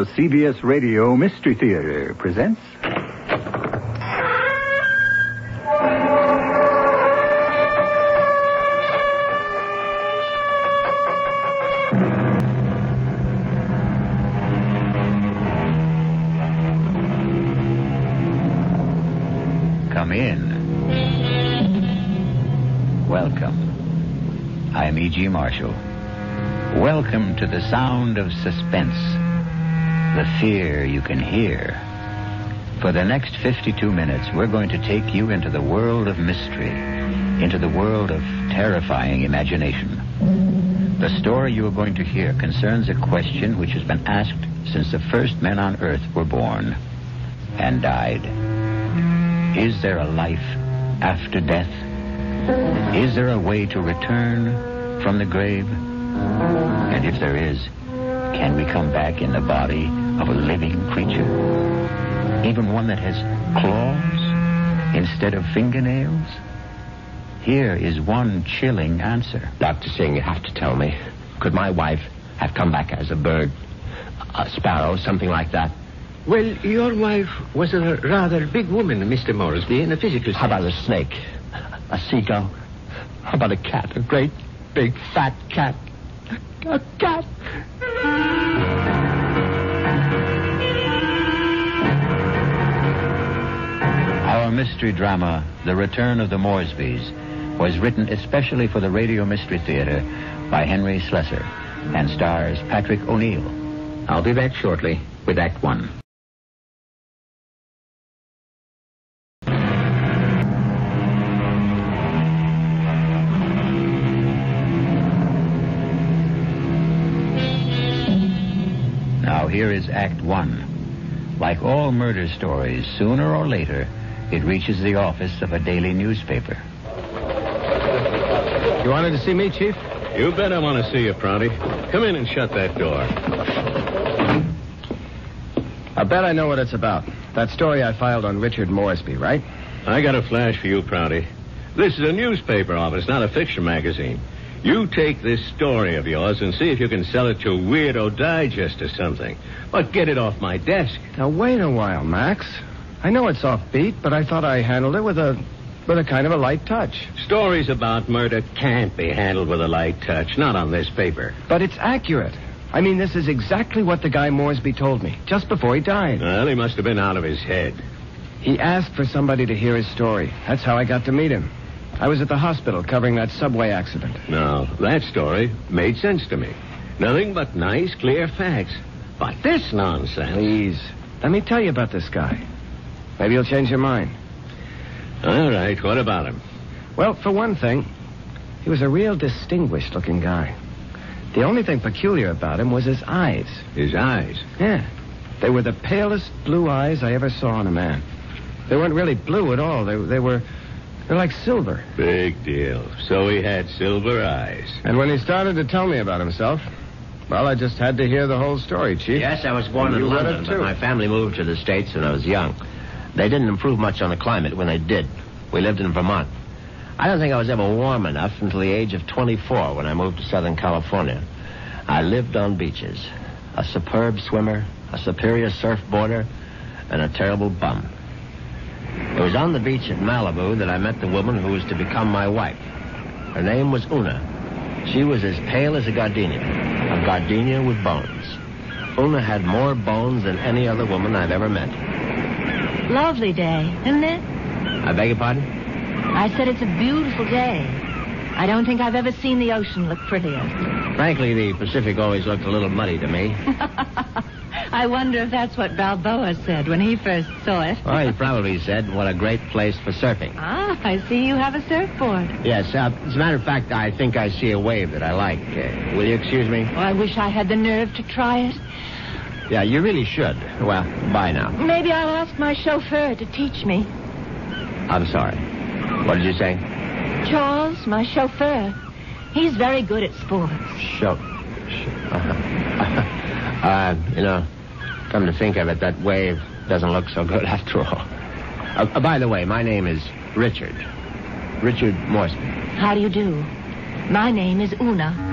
The CBS Radio Mystery Theater presents. Come in. Welcome. I'm E.G. Marshall. Welcome to the sound of suspense, the fear you can hear. For the next 52 minutes, we're going to take you into the world of mystery, into the world of terrifying imagination. The story you are going to hear concerns a question which has been asked since the first men on Earth were born and died. Is there a life after death? Is there a way to return from the grave? And if there is, can we come back in the body of a living creature? Even one that has claws instead of fingernails? Here is one chilling answer. Dr. Singh, you have to tell me. Could my wife have come back as a bird? A sparrow, something like that? Well, your wife was a rather big woman, Mr. Moresby, in a physical sense. How about a snake? A seagull? How about a cat? A great, big, fat cat? A, a cat? Mystery drama, The Return of the Moresbys, was written especially for the Radio Mystery Theater by Henry Slesar and stars Patrick O'Neal. I'll be back shortly with Act One. Now, here is Act One. Like all murder stories, sooner or later, it reaches the office of a daily newspaper. You wanted to see me, Chief? You bet I want to see you, Prouty. Come in and shut that door. I bet I know what it's about. That story I filed on Richard Moresby, right? I got a flash for you, Prouty. This is a newspaper office, not a fiction magazine. You take this story of yours and see if you can sell it to Weirdo Digest or something. But get it off my desk. Now, wait a while, Max. I know it's offbeat, but I thought I handled it with a with a kind of a light touch. Stories about murder can't be handled with a light touch, not on this paper. But it's accurate. I mean, this is exactly what the guy Moresby told me just before he died. Well, he must have been out of his head. He asked for somebody to hear his story. That's how I got to meet him. I was at the hospital covering that subway accident. Now, that story made sense to me. Nothing but nice, clear facts. But this nonsense. Please, let me tell you about this guy. Maybe you'll change your mind. All right, what about him? Well, for one thing, he was a real distinguished looking guy. The only thing peculiar about him was his eyes. His eyes. Yeah. They were the palest blue eyes I ever saw in a man. They weren't really blue at all. They, they were they're like silver. Big deal. So he had silver eyes. And when he started to tell me about himself, well, I just had to hear the whole story, Chief. Yes, I was born You in read London, it, but too. my family moved to the States when I was young. They didn't improve much on the climate when they did. We lived in Vermont. I don't think I was ever warm enough until the age of 24 when I moved to Southern California. I lived on beaches. A superb swimmer, a superior surfboarder, and a terrible bum. It was on the beach at Malibu that I met the woman who was to become my wife. Her name was Una. She was as pale as a gardenia, a gardenia with bones. Una had more bones than any other woman I've ever met. Lovely day, isn't it? I beg your pardon? I said it's a beautiful day. I don't think I've ever seen the ocean look prettier. Frankly, the Pacific always looked a little muddy to me. I wonder if that's what Balboa said when he first saw it. Well, he probably said, what a great place for surfing. Ah, I see you have a surfboard. Yes, uh, as a matter of fact, I think I see a wave that I like. Uh, will you excuse me? Oh, I wish I had the nerve to try it. Yeah, you really should. Well, bye now. Maybe I'll ask my chauffeur to teach me. I'm sorry. What did you say? Charles, my chauffeur. He's very good at sports. Show. Uh-huh. uh, you know, come to think of it, that wave doesn't look so good after all. Uh, uh, by the way, my name is Richard. Richard Moresby. How do you do? My name is Una.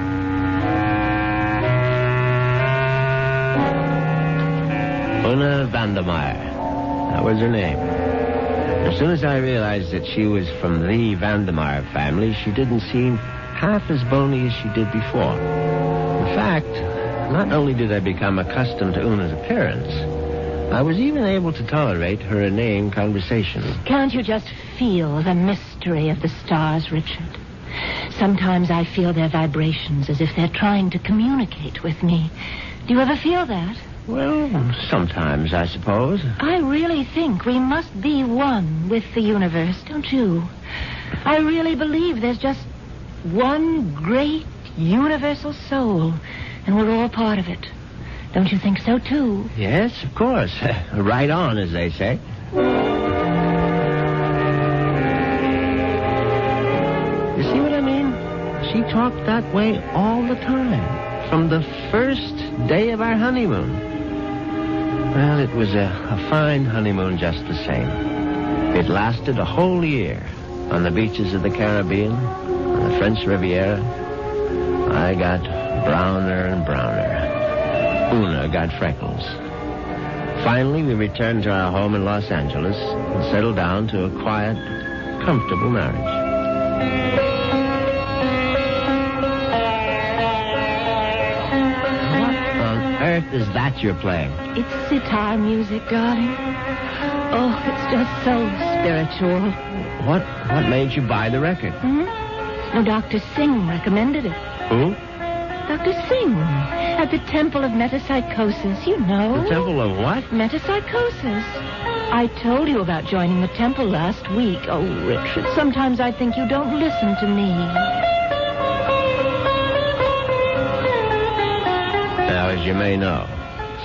Una Vandermeyer. That was her name. As soon as I realized that she was from the Vandermeyer family, she didn't seem half as bony as she did before. In fact, not only did I become accustomed to Una's appearance, I was even able to tolerate her inane conversation. Can't you just feel the mystery of the stars, Richard? Sometimes I feel their vibrations as if they're trying to communicate with me. Do you ever feel that? Well, sometimes, I suppose. I really think we must be one with the universe, don't you? I really believe there's just one great universal soul, and we're all part of it. Don't you think so, too? Yes, of course. right on, as they say. You see what I mean? She talked that way all the time. From the first day of our honeymoon. Well, it was a, a fine honeymoon just the same. It lasted a whole year on the beaches of the Caribbean, on the French Riviera. I got browner and browner. Una got freckles. Finally, we returned to our home in Los Angeles and settled down to a quiet, comfortable marriage. Earth is that you're playing? It's sitar music, darling. Oh, it's just so spiritual. What what made you buy the record? Hmm? No, Dr. Singh recommended it. Who? Dr. Singh, at the Temple of Metempsychosis, you know. The Temple of what? Metempsychosis. I told you about joining the temple last week. Oh, Richard, sometimes I think you don't listen to me. You may know,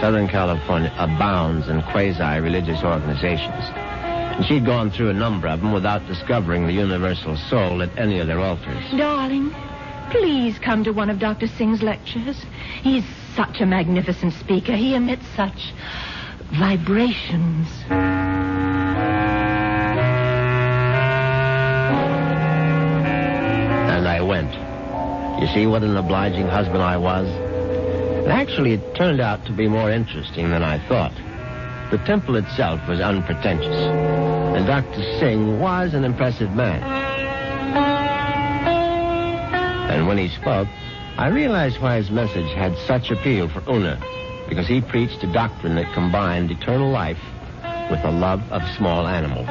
Southern California abounds in quasi-religious organizations. And she'd gone through a number of them without discovering the universal soul at any of their altars. Darling, please come to one of Dr. Singh's lectures. He's such a magnificent speaker. He emits such vibrations. And I went. You see what an obliging husband I was? Actually, it turned out to be more interesting than I thought. The temple itself was unpretentious, and Dr. Singh was an impressive man. And when he spoke, I realized why his message had such appeal for Una, because he preached a doctrine that combined eternal life with a love of small animals.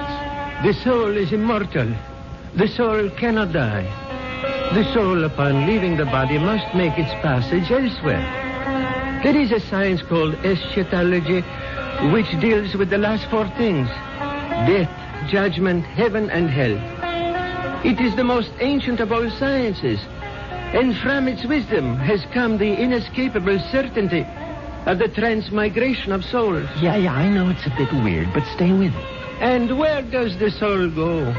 The soul is immortal. The soul cannot die. The soul, upon leaving the body, must make its passage elsewhere. There is a science called eschatology, which deals with the last four things death, judgment, heaven, and hell. It is the most ancient of all sciences, and from its wisdom has come the inescapable certainty of the transmigration of souls. Yeah, yeah, I know it's a bit weird, but stay with it. And where does the soul go?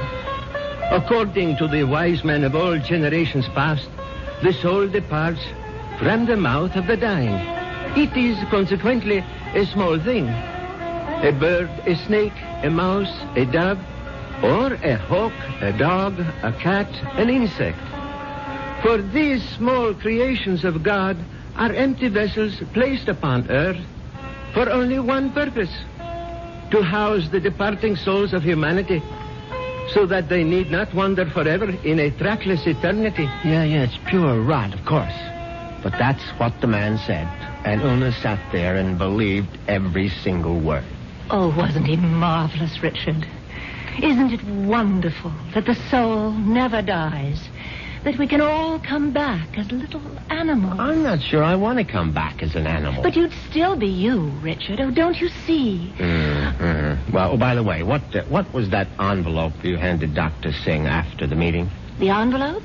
According to the wise men of all generations past, the soul departs from the mouth of the dying. It is consequently a small thing. A bird, a snake, a mouse, a dove, or a hawk, a dog, a cat, an insect. For these small creations of God are empty vessels placed upon earth for only one purpose to house the departing souls of humanity so that they need not wander forever in a trackless eternity. Yeah, yeah, it's pure rot, of course. But that's what the man said. And Una sat there and believed every single word. Oh, wasn't he marvelous, Richard? Isn't it wonderful that the soul never dies? That we can all come back as little animals? I'm not sure I want to come back as an animal. But you'd still be you, Richard. Oh, don't you see? Mm-hmm. Well, oh, by the way, what uh, what was that envelope you handed Dr. Singh after the meeting? The envelope?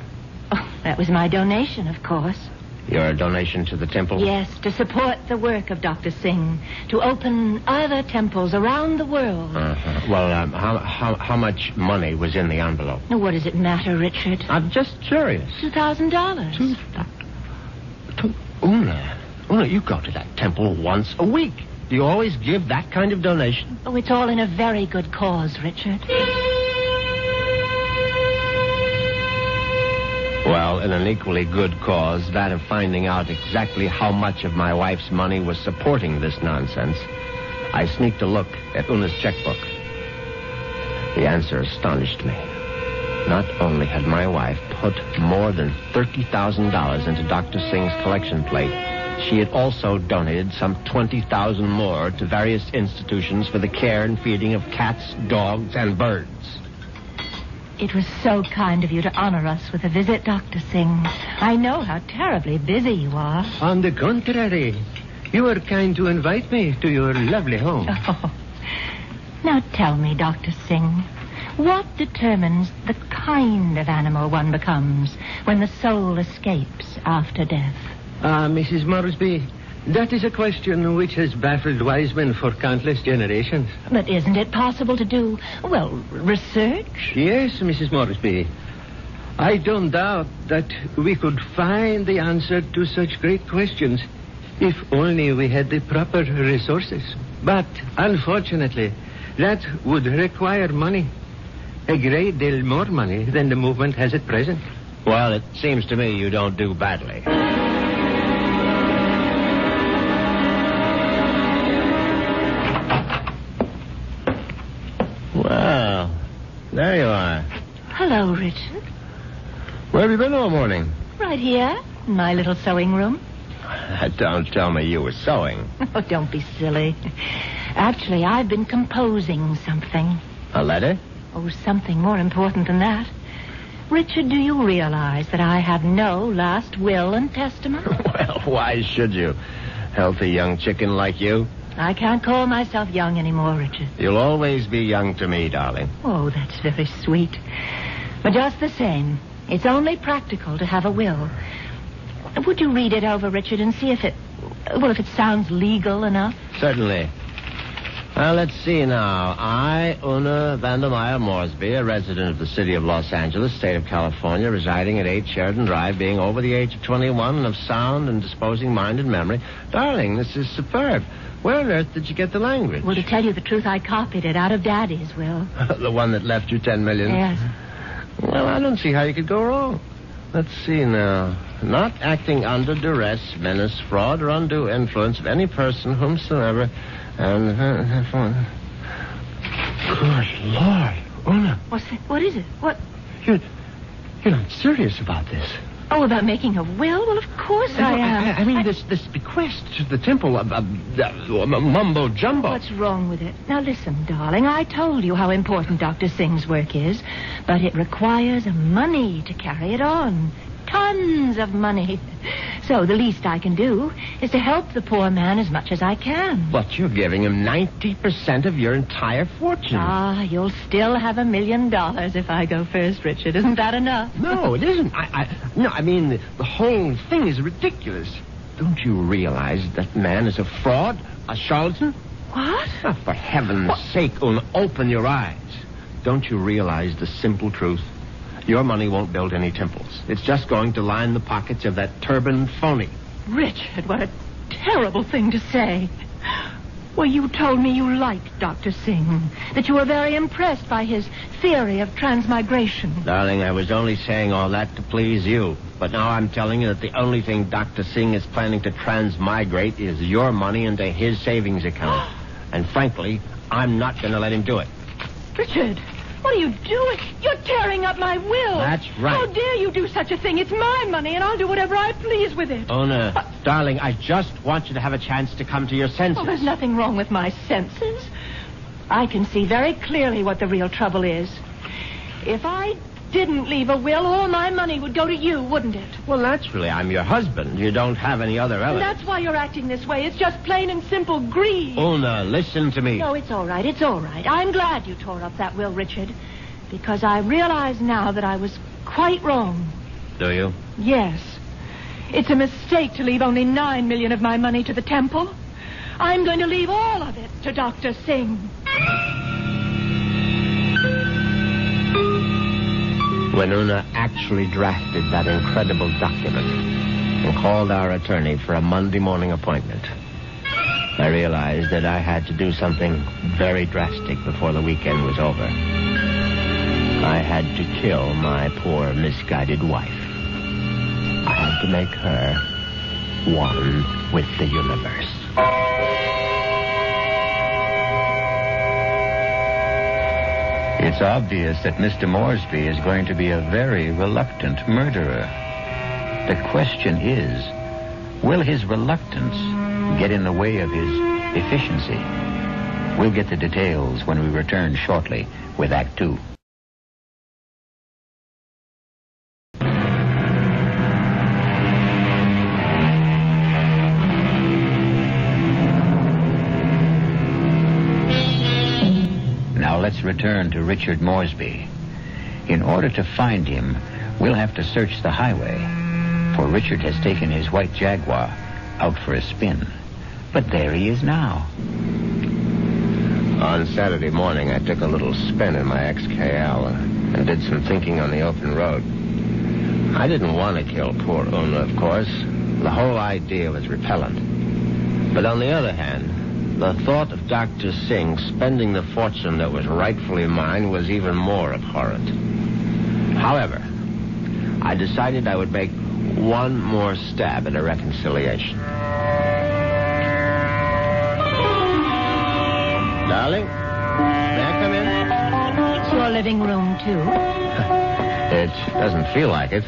Oh, that was my donation, of course. Your donation to the temple? Yes, to support the work of Dr. Singh, to open other temples around the world. Uh-huh. Well, um, how, how, how much money was in the envelope? Now, what does it matter, Richard? I'm just curious. Two thousand dollars. Two, two, Una, Una, you go to that temple once a week. Do you always give that kind of donation? Oh, it's all in a very good cause, Richard. Well, in an equally good cause, that of finding out exactly how much of my wife's money was supporting this nonsense, I sneaked a look at Una's checkbook. The answer astonished me. Not only had my wife put more than $30,000 into Dr. Singh's collection plate, she had also donated some 20,000 more to various institutions for the care and feeding of cats, dogs, and birds. It was so kind of you to honor us with a visit, Dr. Singh. I know how terribly busy you are. On the contrary, you were kind to invite me to your lovely home. Oh. Now tell me, Dr. Singh, what determines the kind of animal one becomes when the soul escapes after death? Ah, Mrs. Moresby, that is a question which has baffled wise men for countless generations. But isn't it possible to do, well, research? Yes, Mrs. Moresby. I don't doubt that we could find the answer to such great questions if only we had the proper resources. But unfortunately, that would require money. A great deal more money than the movement has at present. Well, it seems to me you don't do badly. There you are. Hello, Richard. Where have you been all morning? Right here, in my little sewing room. Don't tell me you were sewing. Oh, don't be silly. Actually, I've been composing something. A letter? Oh, something more important than that. Richard, do you realize that I have no last will and testament? Well, why should you? Healthy young chicken like you. I can't call myself young anymore, Richard. You'll always be young to me, darling. Oh, that's very sweet. But just the same, it's only practical to have a will. Would you read it over, Richard, and see if it, well, if it sounds legal enough? Certainly. Well, let's see now. I, Una Vandermeyer Moresby, a resident of the city of Los Angeles, state of California, residing at 8 Sheridan Drive, being over the age of 21 and of sound and disposing mind and memory. Darling, this is superb. Where on earth did you get the language? Well, to tell you the truth, I copied it out of Daddy's will. the one that left you 10 million? Yes. Well, I don't see how you could go wrong. Let's see now. Not acting under duress, menace, fraud, or undue influence of any person whomsoever. And. Uh, Good Lord, Una, What's that? What is it? What? you're, you're not serious about this. Oh, about making a will? Well, of course I am. I, I mean, this this bequest to the temple of, of, of mumbo jumbo. What's wrong with it? Now listen, darling. I told you how important Dr. Singh's work is, but it requires money to carry it on. Tons of money. So the least I can do is to help the poor man as much as I can. But you're giving him 90% of your entire fortune. Ah, you'll still have a million dollars if I go first, Richard. Isn't that enough? No, it isn't. I, I, no, I mean, the, the whole thing is ridiculous. Don't you realize that man is a fraud, a charlatan? What? Oh, for heaven's sake, Una, open your eyes. Don't you realize the simple truth? Your money won't build any temples. It's just going to line the pockets of that turbaned phony. Richard, what a terrible thing to say. Well, you told me you liked Dr. Singh, that you were very impressed by his theory of transmigration. Darling, I was only saying all that to please you. But now I'm telling you that the only thing Dr. Singh is planning to transmigrate is your money into his savings account. and frankly, I'm not going to let him do it. Richard, what are you doing? You're tearing up my will. That's right. How dare you do such a thing? It's my money, and I'll do whatever I please with it. Una, uh, darling, I just want you to have a chance to come to your senses. Oh, there's nothing wrong with my senses. I can see very clearly what the real trouble is. If I didn't leave a will, all my money would go to you, wouldn't it? Well, naturally, I'm your husband. You don't have any other And relatives. that's why you're acting this way. It's just plain and simple greed. Una, listen to me. No, it's all right. It's all right. I'm glad you tore up that will, Richard, because I realize now that I was quite wrong. Do you? Yes. It's a mistake to leave only nine million of my money to the temple. I'm going to leave all of it to Dr. Singh. When Una actually drafted that incredible document and called our attorney for a Monday morning appointment, I realized that I had to do something very drastic before the weekend was over. I had to kill my poor misguided wife. I had to make her one with the universe. It's obvious that Mr. Moresby is going to be a very reluctant murderer. The question is, will his reluctance get in the way of his efficiency? We'll get the details when we return shortly with Act Two. Return to Richard Moresby. In order to find him, we'll have to search the highway, for Richard has taken his white Jaguar out for a spin. But there he is now. On Saturday morning, I took a little spin in my XKE and did some thinking on the open road. I didn't want to kill poor Una, of course. The whole idea was repellent. But on the other hand, the thought of Dr. Singh spending the fortune that was rightfully mine was even more abhorrent. However, I decided I would make one more stab at a reconciliation. Darling, may I come in? It's your living room, too. It doesn't feel like it.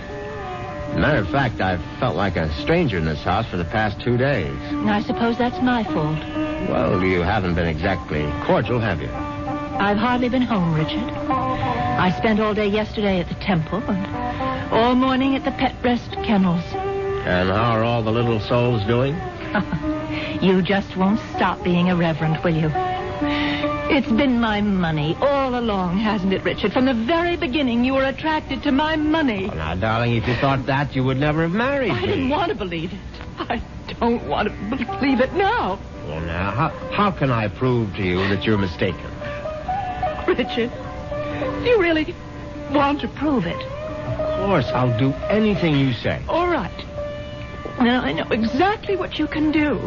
Matter of fact, I've felt like a stranger in this house for the past two days. I suppose that's my fault. Well, you haven't been exactly cordial, have you? I've hardly been home, Richard. I spent all day yesterday at the temple and all morning at the pet rest kennels. And how are all the little souls doing? You just won't stop being irreverent, will you? It's been my money all along, hasn't it, Richard? From the very beginning, you were attracted to my money. Well, now, darling, if you thought that, you would never have married I me. didn't want to believe it. I don't want to believe it now. Well, now, how, how can I prove to you that you're mistaken? Richard, do you really want to prove it? Of course, I'll do anything you say. All right. Now I know exactly what you can do.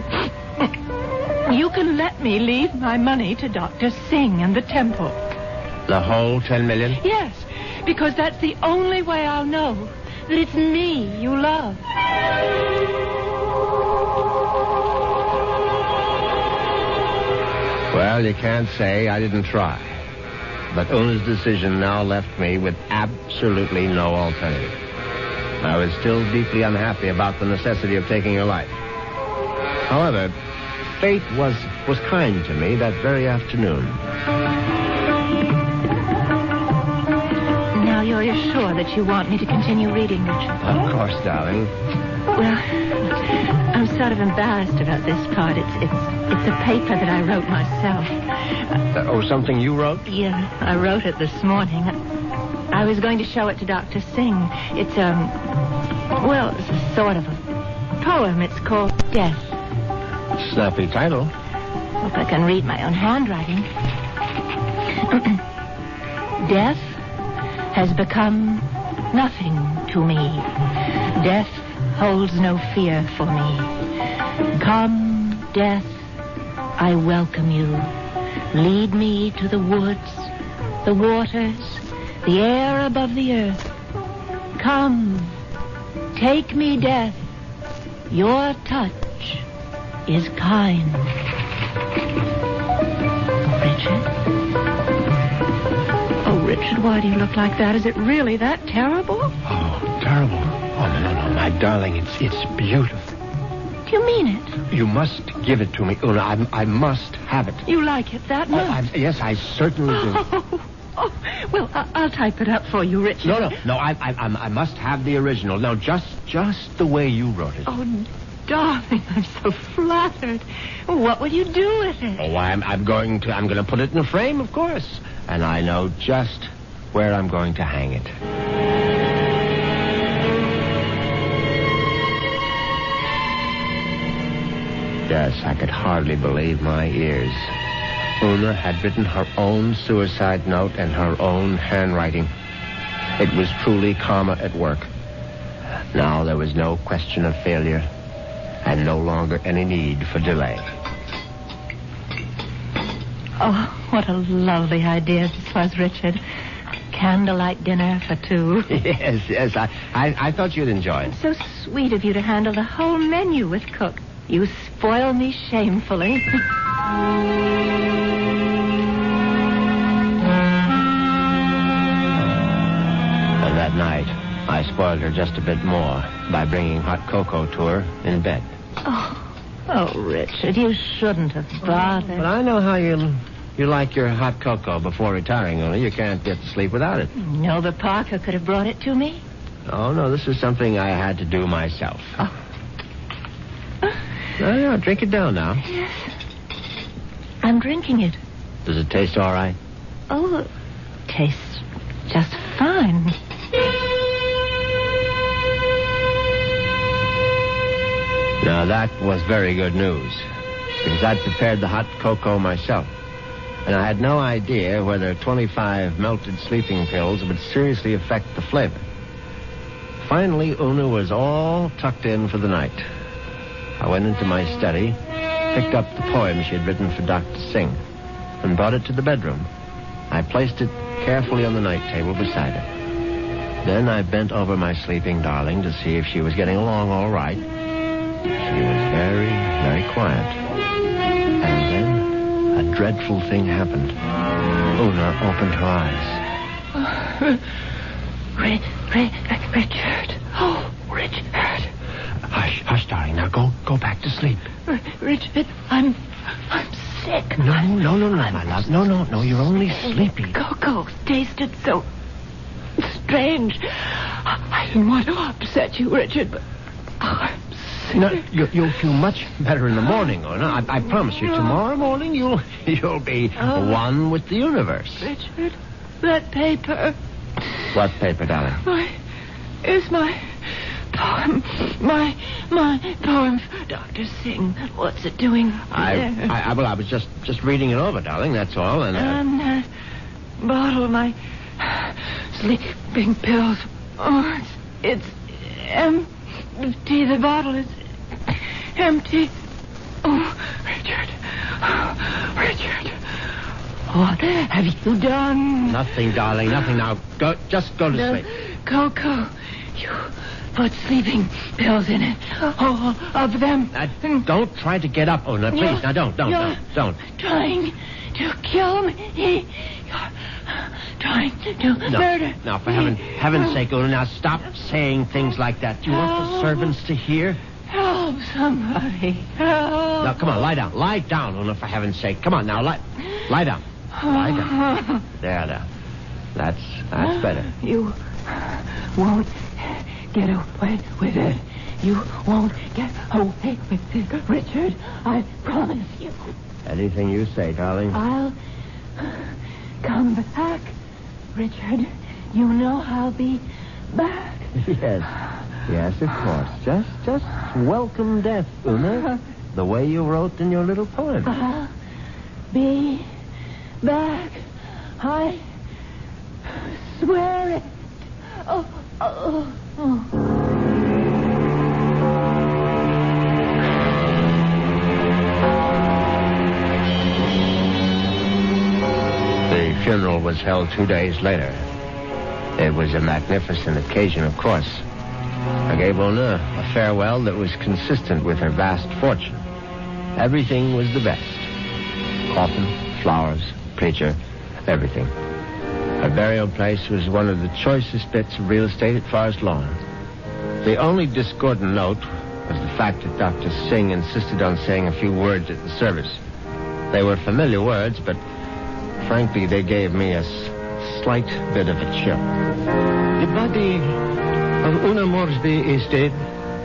You can let me leave my money to Dr. Singh and the temple. The whole ten million? Yes, because that's the only way I'll know that it's me you love. Well, you can't say I didn't try. But Una's decision now left me with absolutely no alternative. I was still deeply unhappy about the necessity of taking her life. However, fate was, was kind to me that very afternoon. Now you're sure that you want me to continue reading, Richard? Of course, darling. Well, sort of embarrassed about this part. It's it's it's a paper that I wrote myself. Uh, oh, something you wrote? Yeah, I wrote it this morning. I was going to show it to Dr. Singh. It's um well, it's a sort of a poem. It's called Death. Snappy title. Hope I can read my own handwriting. Death has become nothing to me. Death holds no fear for me. Come, death, I welcome you. Lead me to the woods, the waters, the air above the earth. Come, take me, death. Your touch is kind. Richard? Oh, Richard, why do you look like that? Is it really that terrible? Oh, terrible. Oh, no, no, no, my darling, it's it's beautiful. You mean it? You must give it to me, Una. I, I must have it. You like it that much? I, yes, I certainly do. Oh, oh, well, I- I'll type it up for you, Richard. No, no, no. I, I, I must have the original. Now, just, just the way you wrote it. Oh, darling, I'm so flattered. What will you do with it? Oh, I'm, I'm going to, I'm going to put it in a frame, of course, and I know just where I'm going to hang it. Yes, I could hardly believe my ears. Una had written her own suicide note in her own handwriting. It was truly karma at work. Now there was no question of failure, and no longer any need for delay. Oh, what a lovely idea this was, Richard. Candlelight dinner for two. yes, yes, I, I, I thought you'd enjoy it. So sweet of you to handle the whole menu with cook. You spoil me shamefully. And that night, I spoiled her just a bit more by bringing hot cocoa to her in bed. Oh, oh, Richard, you shouldn't have bothered. But I know how you you like your hot cocoa before retiring, only You can't get to sleep without it. No, but Parker could have brought it to me. Oh, no, this is something I had to do myself. Oh. No, no, drink it down now. Yes. I'm drinking it. Does it taste all right? Oh, it tastes just fine. Now, that was very good news, because I'd prepared the hot cocoa myself. And I had no idea whether 25 melted sleeping pills would seriously affect the flavor. Finally, Una was all tucked in for the night. I went into my study, picked up the poem she had written for Dr. Singh, and brought it to the bedroom. I placed it carefully on the night table beside her. Then I bent over my sleeping darling to see if she was getting along all right. She was very, very quiet. And then a dreadful thing happened. Una opened her eyes. Oh, Ri- Ri- Richard. Oh, Richard. Hush, darling. Now go, go back to sleep. R- Richard, I'm, I'm sick. No, no, no, no, my love. No, no, no. You're only sleepy. Cocoa tasted so strange. I didn't want to upset you, Richard, but I'm sick. No, you, you'll feel much better in the morning, Una. I, I promise you. Tomorrow morning, you'll you'll be Oh. one with the universe. Richard, that paper, What paper, darling? my, is my poem, my, my poem Dr. Singh. What's it doing I, there? I, I, well, I was just just reading it over, darling. That's all. And uh, And that bottle, my sleeping pills. Oh, it's, it's empty. The bottle is empty. Oh, Richard. Oh, Richard. What have you done? nothing, darling. Nothing. Now, go. Just go to sleep. cocoa. You put sleeping pills in it. All of them. Don't try to get up, Una. Please. Yeah. Now, don't, don't, don't, don't. Trying to kill me. You're trying to No, murder. no, for heaven, heaven's sake, Una. Now, stop saying things like that. Do you want the servants to hear? Help somebody. Help. Now, come on, lie down. Lie down, Una, for heaven's sake. Come on, now, lie, lie down. Lie down. There, there. That's, that's better. You won't get away with it. You won't get away with it, Richard. I promise you. Anything you say, darling. I'll come back, Richard. You know I'll be back. Yes. Yes, of course. Just, just welcome death, Una. The way you wrote in your little poem. I'll be back. I swear it. Oh, oh, oh. The funeral was held two days later. It was a magnificent occasion, of course. I gave Una a farewell that was consistent with her vast fortune. Everything was the best. Coffin, flowers, preacher, everything. Her burial place was one of the choicest bits of real estate at Forest Lawn. The only discordant note was the fact that Dr. Singh insisted on saying a few words at the service. They were familiar words, but frankly, they gave me a slight bit of a chill. The body of Una Moresby is dead,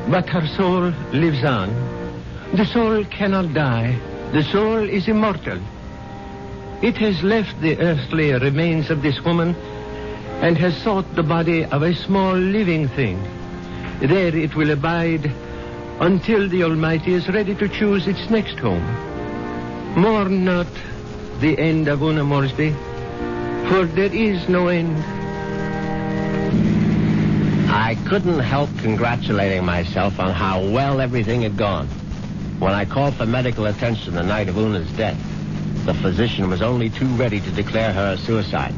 but her soul lives on. The soul cannot die. The soul is immortal. It has left the earthly remains of this woman and has sought the body of a small living thing. There it will abide until the Almighty is ready to choose its next home. Mourn not the end of Una Moresby, for there is no end. I couldn't help congratulating myself on how well everything had gone. When I called for medical attention the night of Una's death, the physician was only too ready to declare her a suicide.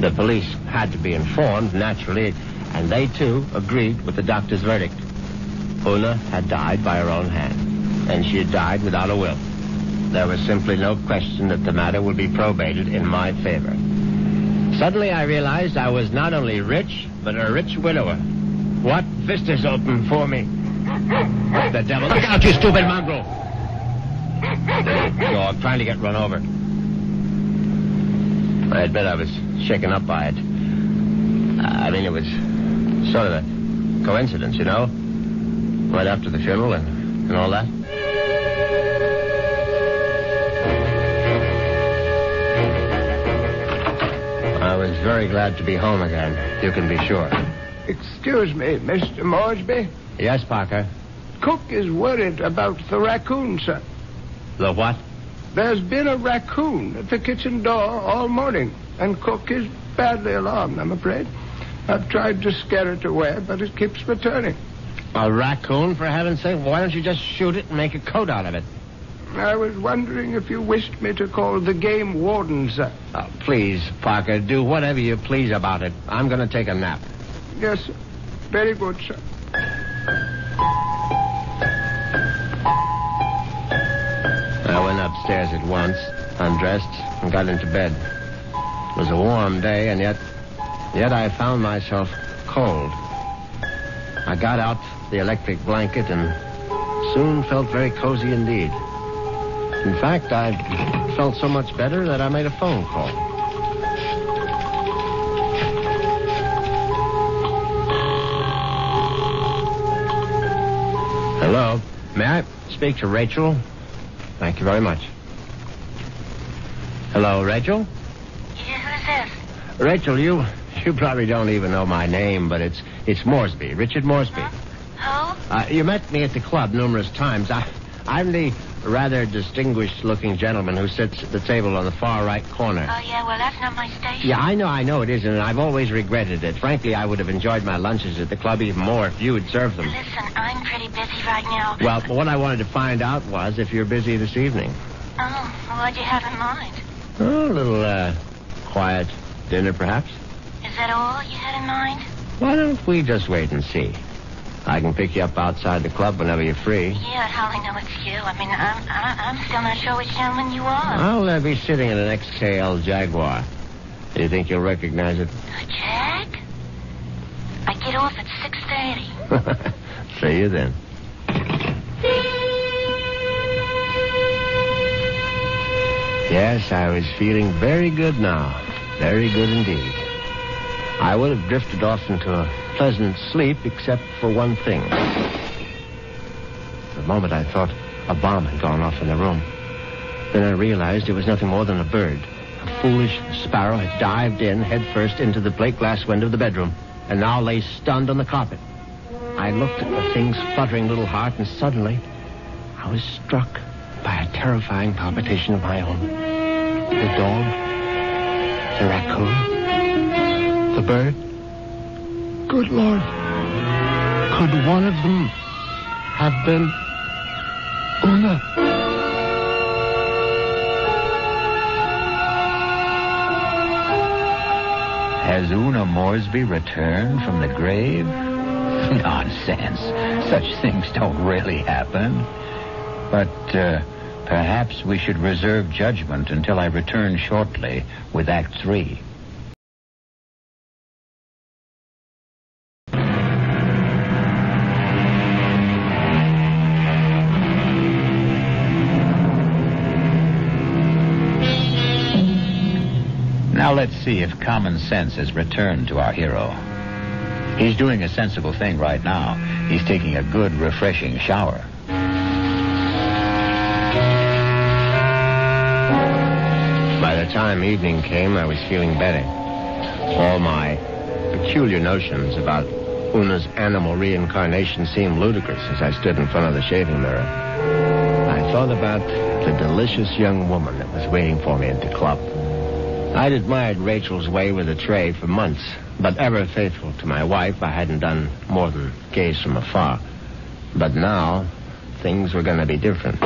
The police had to be informed, naturally, and they too agreed with the doctor's verdict. Una had died by her own hand, and she had died without a will. There was simply no question that the matter would be probated in my favor. Suddenly I realized I was not only rich, but a rich widower. What vistas open for me? What the devil? Look out, you stupid mongrel! The dog trying to get run over. I admit I was shaken up by it. I mean, it was sort of a coincidence, you know? Right after the funeral and, and all that. I was very glad to be home again, you can be sure. Excuse me, Mr. Moresby. Yes, Parker? Cook is worried about the raccoon, sir. The what? There's been a raccoon at the kitchen door all morning, and Cook is badly alarmed, I'm afraid. I've tried to scare it away, but it keeps returning. A raccoon, for heaven's sake? Why don't you just shoot it and make a coat out of it? I was wondering if you wished me to call the game warden, sir. Oh, please, Parker, do whatever you please about it. I'm going to take a nap. Yes, sir. Very good, sir. Upstairs at once, undressed, and got into bed. It was a warm day, and yet, yet I found myself cold. I got out the electric blanket and soon felt very cozy indeed. In fact, I felt so much better that I made a phone call. Hello. May I speak to Rachel? Thank you very much. Hello, Rachel? Yeah, who's this? Rachel, you you probably don't even know my name, but it's it's Moresby, Richard Moresby. Who? Uh, you met me at the club numerous times. I, I'm the rather distinguished-looking gentleman who sits at the table on the far right corner. Oh, yeah, well, that's not my station. Yeah, I know, I know it isn't, and I've always regretted it. Frankly, I would have enjoyed my lunches at the club even more if you had served them. Listen, I'm pretty busy right now. Well, what I wanted to find out was if you're busy this evening. Oh, what'd you have in mind? Oh, a little, uh, quiet dinner, perhaps? Is that all you had in mind? Why don't we just wait and see? I can pick you up outside the club whenever you're free. Yeah, how I know it's you. I mean, I'm, I'm still not sure which gentleman you are. I'll uh, be sitting in an XKE Jaguar. Do you think you'll recognize it? A jag? I get off at 6.30. See you then. Yes, I was feeling very good now. Very good indeed. I would have drifted off into a pleasant sleep except for one thing. For a moment I thought a bomb had gone off in the room. Then I realized it was nothing more than a bird. A foolish sparrow had dived in headfirst into the plate glass window of the bedroom and now lay stunned on the carpet. I looked at the thing's fluttering little heart and suddenly I was struck by a terrifying palpitation of my own. The dog, the raccoon, the bird. Good Lord. Could one of them have been Una? Has Una Moresby returned from the grave? Nonsense. Such things don't really happen. But uh, perhaps we should reserve judgment until I return shortly with Act Three. Let's see if common sense has returned to our hero. He's doing a sensible thing right now. He's taking a good, refreshing shower. By the time evening came, I was feeling better. All my peculiar notions about Una's animal reincarnation seemed ludicrous as I stood in front of the shaving mirror. I thought about the delicious young woman that was waiting for me at the club. I'd admired Rachel's way with a tray for months, but ever faithful to my wife, I hadn't done more than gaze from afar. But now, things were going to be different.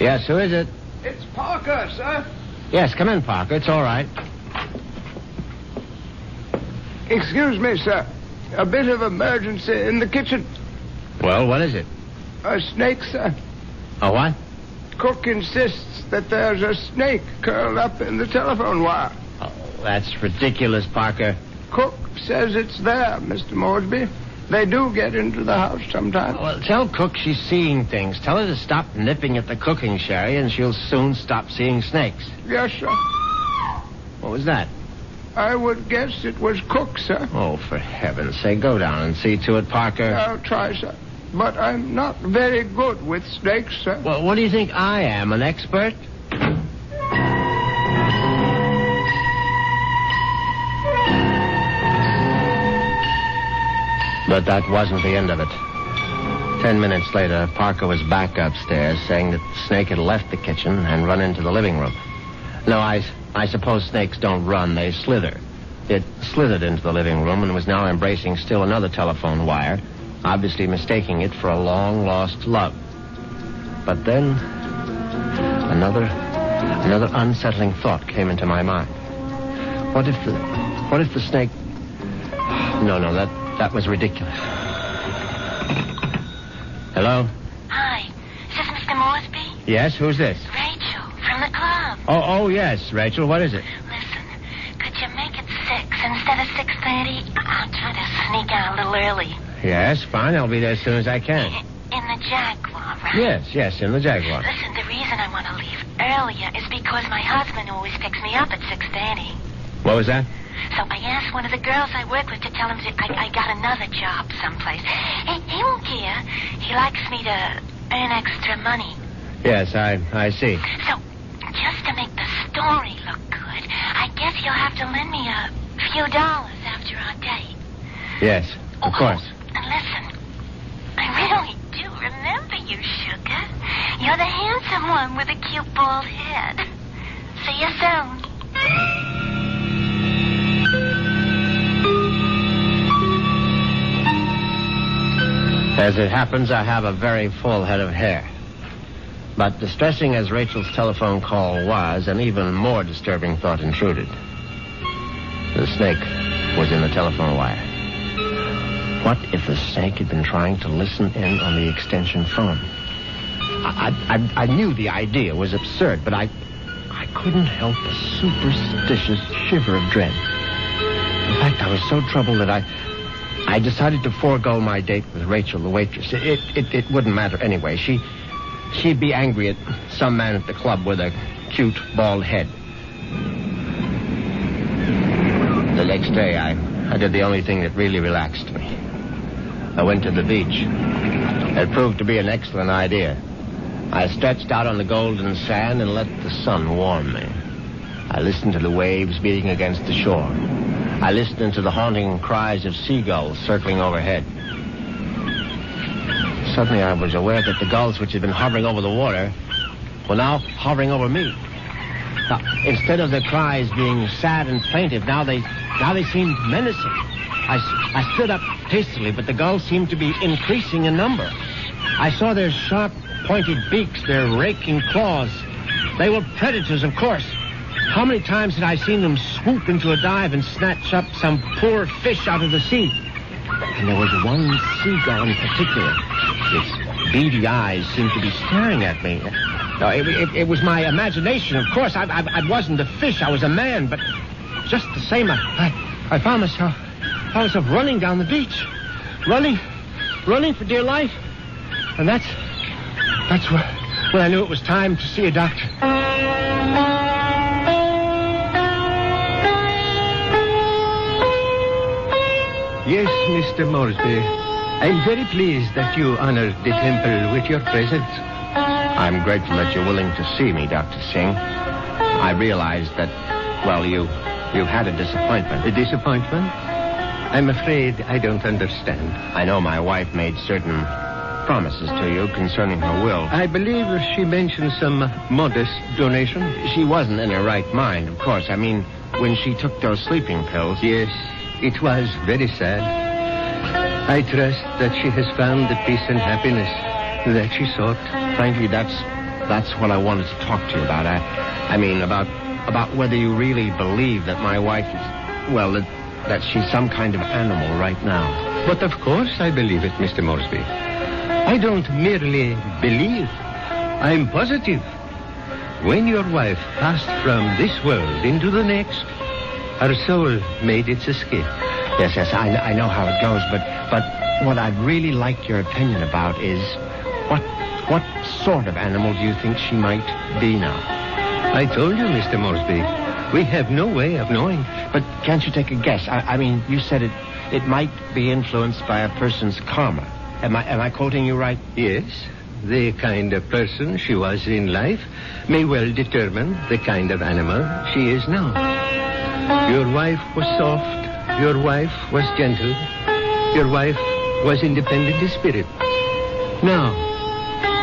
Yes, who is it? It's Parker, sir. Yes, come in, Parker. It's all right. Excuse me, sir. A bit of emergency in the kitchen. Well, what is it? A snake, sir. A what? Cook insists that there's a snake curled up in the telephone wire. Oh, That's ridiculous, Parker. Cook says it's there, Mr. Moresby. They do get into the house sometimes. Well, tell Cook she's seeing things. Tell her to stop nipping at the cooking sherry, and she'll soon stop seeing snakes. Yes, sir. What was that? I would guess it was Cook, sir. Oh, for heaven's sake, go down and see to it, Parker. I'll try, sir. But I'm not very good with snakes, sir. Well, what do you think I am, an expert? But that wasn't the end of it. Ten minutes later, Parker was back upstairs saying that snake had left the kitchen and run into the living room. No, I, I suppose snakes don't run, they slither. It slithered into the living room and was now embracing still another telephone wire, obviously mistaking it for a long lost love. But then, another, another unsettling thought came into my mind. What if the, what if the snake? No, no, that, that was ridiculous. Hello? Hi. Is this Mr. Moresby? Yes, who's this? Rachel, from the club. Oh, oh, yes, Rachel. What is it? Listen, could you make it 6 instead of 6.30? I'm trying to sneak out a little early. Yes, fine. I'll be there as soon as I can. In the Jaguar, right? Yes, yes, in the Jaguar. Listen, the reason I want to leave earlier is because my husband always picks me up at 6.30. What was that? So I asked one of the girls I work with to tell him that I, I got another job someplace. He, he won't care. He likes me to earn extra money. Yes, I, I see. So, just to make the story look good, I guess you'll have to lend me a few dollars after our date. Yes, of oh, course. Oh, and listen, I really do remember you, Sugar. You're the handsome one with a cute bald head. See you soon. As it happens, I have a very full head of hair. But distressing as Rachel's telephone call was, an even more disturbing thought intruded. The snake was in the telephone wire. What if the snake had been trying to listen in on the extension phone? I, I, I knew the idea was absurd, but I, I couldn't help a superstitious shiver of dread. In fact, I was so troubled that I, I decided to forego my date with Rachel, the waitress. It, it, it wouldn't matter anyway. She, she'd be angry at some man at the club with a cute bald head. The next day, I, I did the only thing that really relaxed me. I went to the beach. It proved to be an excellent idea. I stretched out on the golden sand and let the sun warm me. I listened to the waves beating against the shore. I listened to the haunting cries of seagulls circling overhead. Suddenly I was aware that the gulls which had been hovering over the water were now hovering over me. Now, instead of their cries being sad and plaintive, now they now they seemed menacing. I, I stood up hastily, but the gulls seemed to be increasing in number. I saw their sharp, pointed beaks, their raking claws. They were predators, of course. How many times had I seen them swoop into a dive and snatch up some poor fish out of the sea? And there was one seagull in particular. Its beady eyes seemed to be staring at me. No, it, it, it was my imagination, of course. I, I, I wasn't a fish. I was a man, but just the same, I, I, I found myself, found myself running down the beach, running, running for dear life, and that's, that's when, when I knew it was time to see a doctor. Yes, Mr. Moresby. I'm very pleased that you honored the temple with your presence. I'm grateful that you're willing to see me, Dr. Singh. I realize that, well, you, you've had a disappointment. A disappointment? I'm afraid I don't understand. I know my wife made certain promises to you concerning her will. I believe she mentioned some modest donation. She wasn't in her right mind, of course. I mean, when she took those sleeping pills. Yes, it was very sad. I trust that she has found the peace and happiness that she sought. Frankly, that's that's what I wanted to talk to you about. I, I mean, about about whether you really believe that my wife is, well, that, that she's some kind of animal right now. But of course I believe it, Mr. Moresby. I don't merely believe. I'm positive. When your wife passed from this world into the next, Her soul made its escape. Yes, yes, I, I know how it goes, but but what I'd really like your opinion about is what what sort of animal do you think she might be now? I told you, Mr. Moresby, we have no way of knowing. But can't you take a guess? I, I mean, you said it it might be influenced by a person's karma. Am I am I quoting you right? Yes, the kind of person she was in life may well determine the kind of animal she is now. Your wife was soft. Your wife was gentle. Your wife was independent in spirit. Now,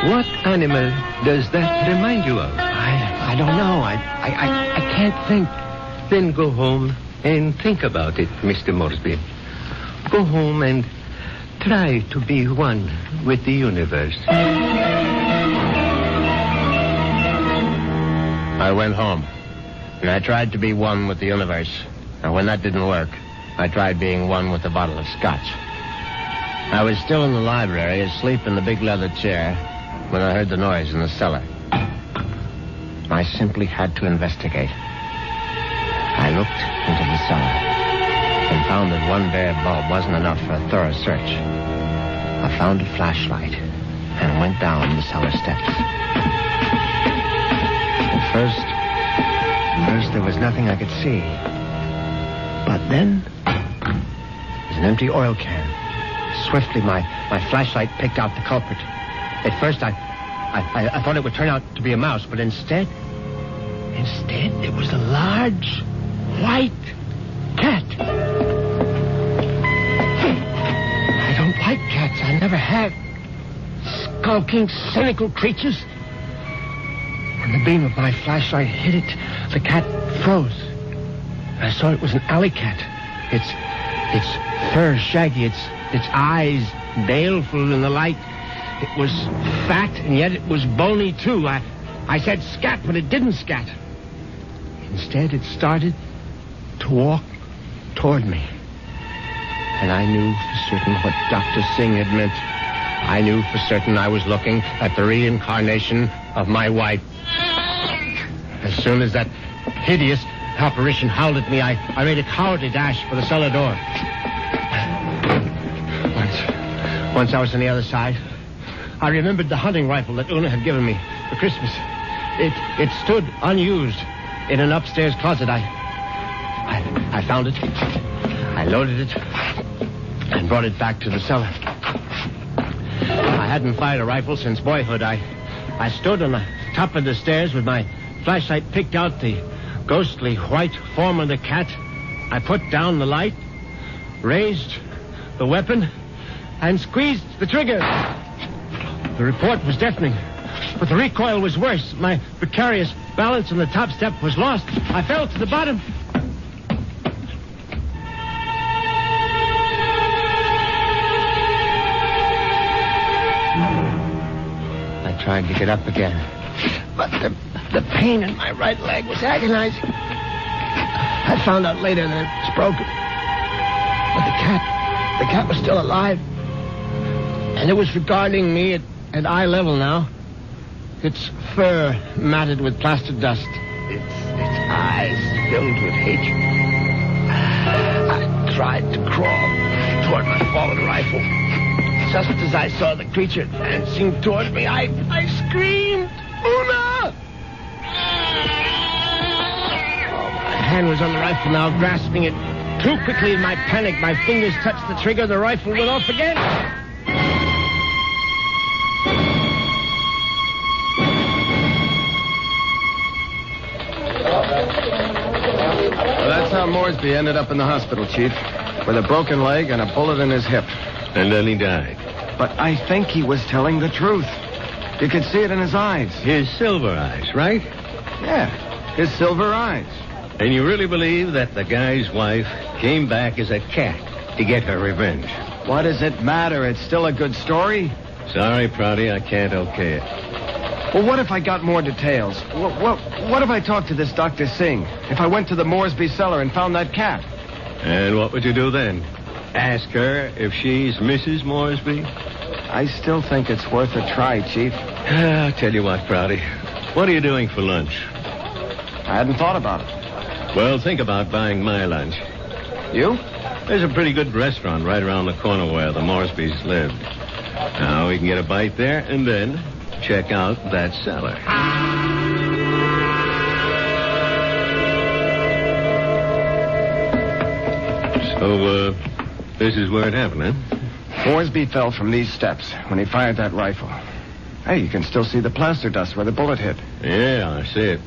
what animal does that remind you of? I I don't know. I I I, I can't think. Then go home and think about it, Mr. Moresby. Go home and try to be one with the universe. I went home, and I tried to be one with the universe. And when that didn't work, I tried being one with a bottle of scotch. I was still in the library, asleep in the big leather chair, when I heard the noise in the cellar. I simply had to investigate. I looked into the cellar and found that one bare bulb wasn't enough for a thorough search. I found a flashlight and went down the cellar steps. At first, first there was nothing I could see. But then, there's an empty oil can. Swiftly, my, my flashlight picked out the culprit. At first, I, I, I, I thought it would turn out to be a mouse, but instead, instead, it was a large, white I never have. Skulking, cynical creatures. When the beam of my flashlight hit it, the cat froze. I saw it was an alley cat. Its its fur shaggy, its its eyes baleful in the light. It was fat and yet it was bony too. I I said scat, but it didn't scat. Instead, it started to walk toward me. And I knew for certain what Dr. Singh had meant. I knew for certain I was looking at the reincarnation of my wife. As soon as that hideous apparition howled at me, I, I made a cowardly dash for the cellar door. Once, once I was on the other side, I remembered the hunting rifle that Una had given me for Christmas. It, it stood unused in an upstairs closet. I, I, I found it. I loaded it brought it back to the cellar. I hadn't fired a rifle since boyhood. I, I stood on the top of the stairs with my flashlight picked out the ghostly white form of the cat. I put down the light, raised the weapon, and squeezed the trigger. The report was deafening, but the recoil was worse. My precarious balance on the top step was lost. I fell to the bottom. Tried to get up again, but the, the pain in my right leg was agonizing. I found out later that it was broken. But the cat, the cat was still alive. And it was regarding me at, at eye level now. Its fur matted with plaster dust. Its, its eyes filled with hatred. I tried to crawl toward my fallen rifle. Just as I saw the creature advancing toward me, I, I screamed, Una! My hand was on the rifle now, grasping it too quickly in my panic. My fingers touched the trigger. The rifle went off again. Well, that's how Moresby ended up in the hospital, Chief. With a broken leg and a bullet in his hip. And then he died. But I think he was telling the truth. You could see it in his eyes. His silver eyes, right? Yeah, his silver eyes. And you really believe that the guy's wife came back as a cat to get her revenge? What does it matter? It's still a good story. Sorry, Prouty, I can't okay it. Well, what if I got more details? What, what, what if I talked to this Dr. Singh? If I went to the Moresby cellar and found that cat? And what would you do then? Ask her if she's Mrs. Moresby? I still think it's worth a try, Chief. I'll tell you what, Prouty. What are you doing for lunch? I hadn't thought about it. Well, think about buying my lunch. You? There's a pretty good restaurant right around the corner where the Moresbys lived. Now we can get a bite there and then check out that cellar. So, uh, this is where it happened, huh? Fell from these steps when he fired that rifle. Hey, you can still see the plaster dust where the bullet hit. Yeah, I see it.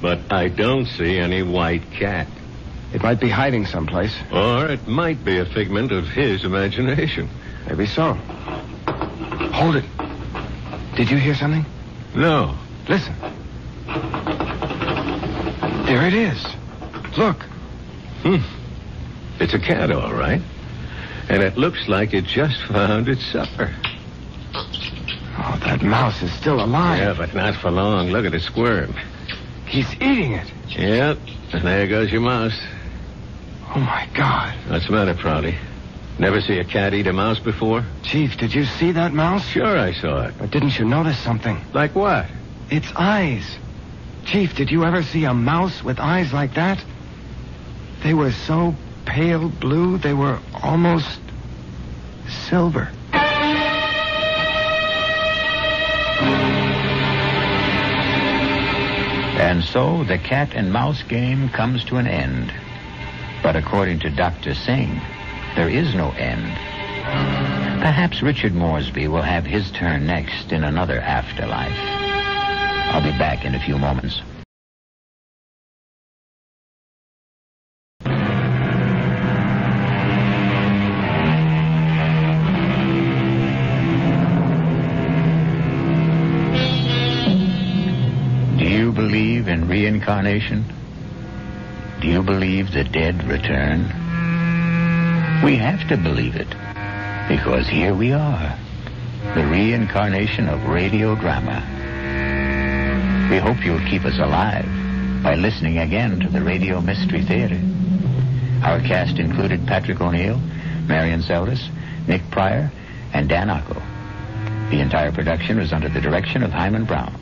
But I don't see any white cat. It might be hiding someplace. Or it might be a figment of his imagination. Maybe so. Hold it. Did you hear something? No. Listen. There it is. Look. Hmm. It's a cat, all right. And it looks like it just found its supper. Oh, that mouse is still alive. Yeah, but not for long. Look at it squirm. He's eating it. Yep. And there goes your mouse. Oh, my God. What's the matter, Prouty? Never see a cat eat a mouse before? Chief, did you see that mouse? Sure, I saw it. But didn't you notice something? Like what? Its eyes. Chief, did you ever see a mouse with eyes like that? They were so pale blue, they were almost silver. And so the cat and mouse game comes to an end. But according to Dr. Singh, there is no end. Perhaps Richard Moresby will have his turn next in another afterlife. I'll be back in a few moments. In reincarnation? Do you believe the dead return? We have to believe it because here we are, the reincarnation of radio drama. We hope you'll keep us alive by listening again to the Radio Mystery Theater. Our cast included Patrick O'Neal, Marian Seldes, Nick Pryor, and Dan Ocko. The entire production was under the direction of Himan Brown.